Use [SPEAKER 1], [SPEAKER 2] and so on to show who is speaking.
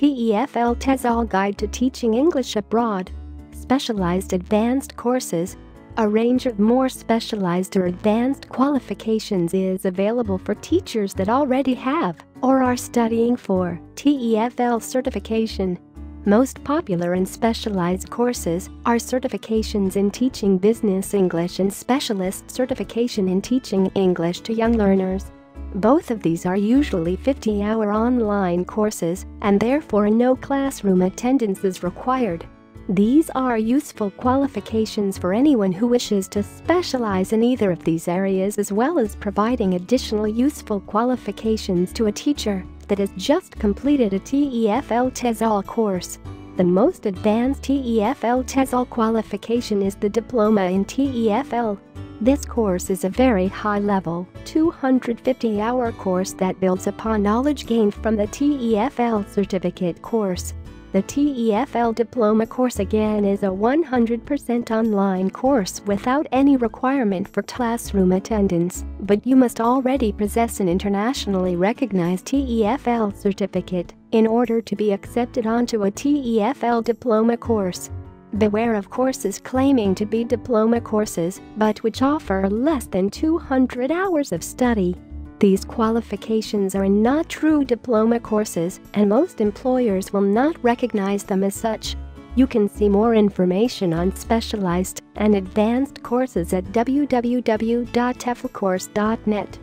[SPEAKER 1] TEFL TESOL Guide to Teaching English Abroad. Specialized Advanced Courses. A range of more specialized or advanced qualifications is available for teachers that already have or are studying for TEFL certification. Most popular and specialized courses are certifications in teaching business English and specialist certification in teaching English to young learners. Both of these are usually 50-hour online courses and therefore no classroom attendance is required. These are useful qualifications for anyone who wishes to specialize in either of these areas as well as providing additional useful qualifications to a teacher that has just completed a TEFL TESOL course. The most advanced TEFL TESOL qualification is the Diploma in TEFL. This course is a very high-level, 250-hour course that builds upon knowledge gained from the TEFL certificate course. The TEFL Diploma course again is a 100% online course without any requirement for classroom attendance, but you must already possess an internationally recognized TEFL certificate in order to be accepted onto a TEFL Diploma course. Beware of courses claiming to be diploma courses but which offer less than 200 hours of study. These qualifications are not true diploma courses and most employers will not recognize them as such. You can see more information on specialized and advanced courses at www.teflcourse.net.